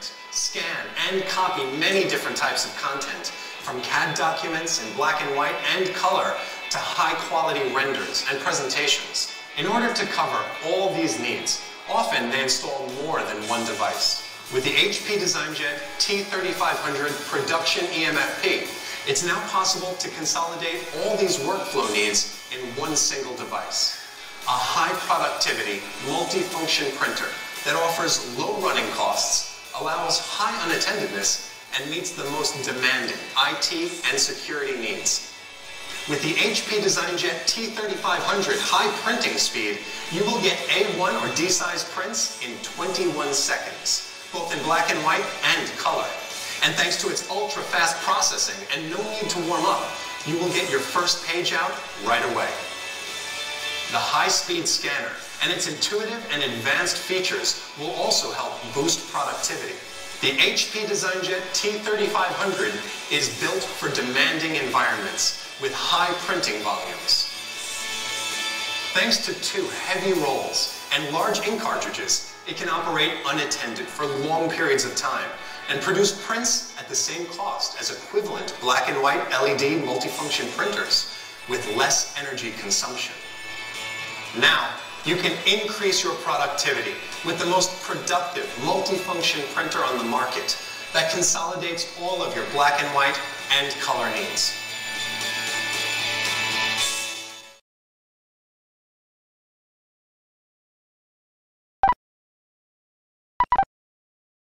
print, scan, and copy many different types of content, from CAD documents in black and white and color to high-quality renders and presentations. In order to cover all these needs, often they install more than one device. With the HP DesignJet T3500 Production EMFP, it's now possible to consolidate all these workflow needs in one single device. A high productivity, multifunction printer that offers low running costs, allows high unattendedness, and meets the most demanding IT and security needs. With the HP DesignJet T3500 high printing speed, you will get A1 or D size prints in 21 seconds, both in black and white and color. And thanks to its ultra fast processing and no need to warm up, you will get your first page out right away. The high-speed scanner and its intuitive and advanced features will also help boost productivity. The HP DesignJet T3500 is built for demanding environments with high printing volumes. Thanks to two heavy rolls and large ink cartridges, it can operate unattended for long periods of time and produce prints at the same cost as equivalent black and white LED multifunction printers with less energy consumption. Now, you can increase your productivity with the most productive multifunction printer on the market that consolidates all of your black and white and color needs.